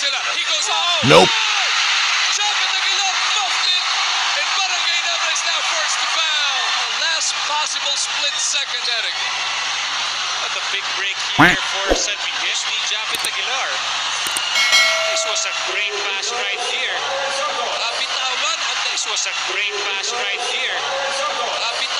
sila. He goes out. Nope. Japeth Aguilar muffed it. And Barangay Nebra is now forced to foul. The last possible split second, Eric. At the big break here for San Miguel ni Japeth Aguilar. This was a great pass right here. Kapitawan uh, at This was a great pass right here. Kapitawan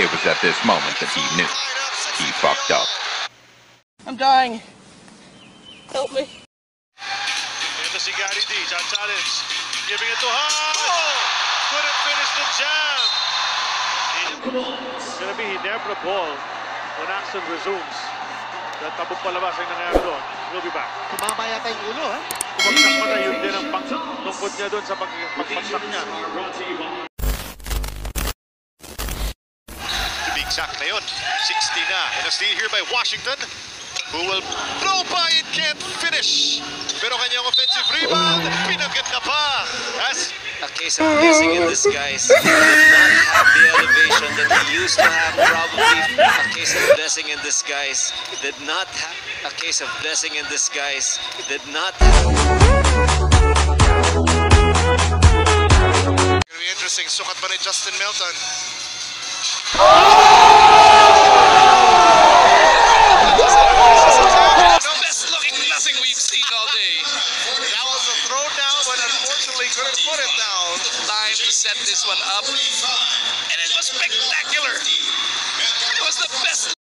It was at this moment that he knew he fucked up. I'm dying. Help me. Ito si Gary D. John challenge. Giving it to Hart. Couldn't finish the jam. It's gonna be Ginebra ball when action resumes. Dahil tabog palabas ang nangyari doon. We'll be back. Tumama yata yung ulo, ha? Bumagsak pa na yun din ang pang tungkod niya doon sa pag pagbagsak niya. To be exact na yun. 60 na. And a steal here by Washington who will blow by and can't finish. Pero kanyang offensive rebound, pinagkat na pa. As a case of blessing in disguise. He did not have the elevation that he used to have, probably. A case of blessing in disguise. Did not have a case of blessing in disguise. Did not Gonna be interesting. Sukat ba ni Justin Melton. best we've seen all day. That was a throw down, but unfortunately couldn't put it down. Time to set this one up. And it was spectacular. It was the best